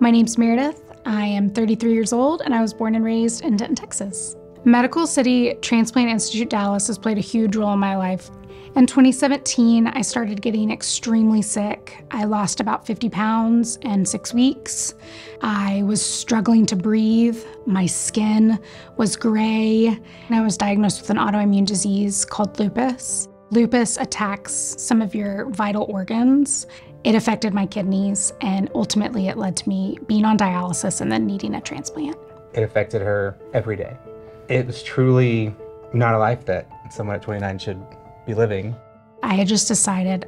My name's Meredith. I am 33 years old and I was born and raised in Denton, Texas. Medical City Transplant Institute Dallas has played a huge role in my life. In 2017, I started getting extremely sick. I lost about 50 pounds in six weeks. I was struggling to breathe. My skin was gray. And I was diagnosed with an autoimmune disease called lupus. Lupus attacks some of your vital organs. It affected my kidneys, and ultimately, it led to me being on dialysis and then needing a transplant. It affected her every day. It was truly not a life that someone at 29 should be living. I had just decided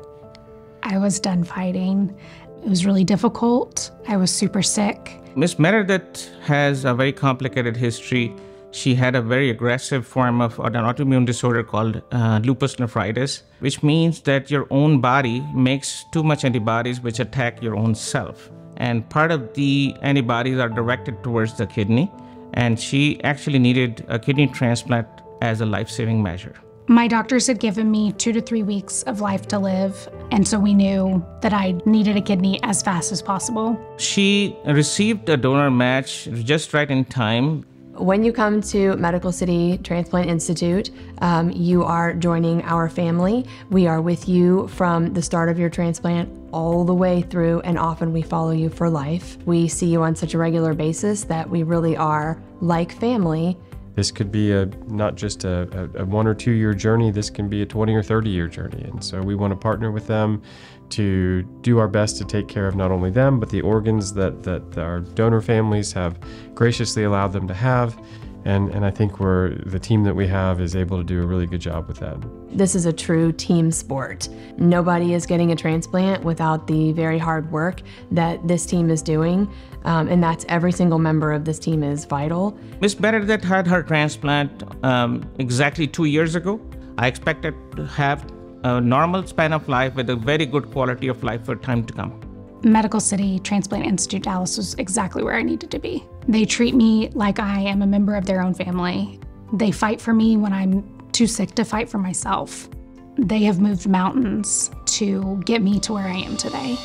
I was done fighting. It was really difficult. I was super sick. Miss Meredith has a very complicated history. She had a very aggressive form of an autoimmune disorder called uh, lupus nephritis, which means that your own body makes too much antibodies which attack your own self. And part of the antibodies are directed towards the kidney. And she actually needed a kidney transplant as a life saving measure. My doctors had given me two to three weeks of life to live, and so we knew that I needed a kidney as fast as possible. She received a donor match just right in time. When you come to Medical City Transplant Institute, um, you are joining our family. We are with you from the start of your transplant all the way through, and often we follow you for life. We see you on such a regular basis that we really are like family. This could be a not just a, a, one or two year journey, this can be a 20 or 30 year journey. And so we want to partner with them to do our best to take care of not only them, but the organs that, that our donor families have graciously allowed them to have. And, and I think we're, the team that we have is able to do a really good job with that. This is a true team sport. Nobody is getting a transplant without the very hard work that this team is doing, um, and that's every single member of this team is vital. Miss Benedict had her transplant um, exactly two years ago. I expected to have a normal span of life with a very good quality of life for time to come. Medical City Transplant Institute Dallas was exactly where I needed to be. They treat me like I am a member of their own family. They fight for me when I'm too sick to fight for myself. They have moved mountains to get me to where I am today.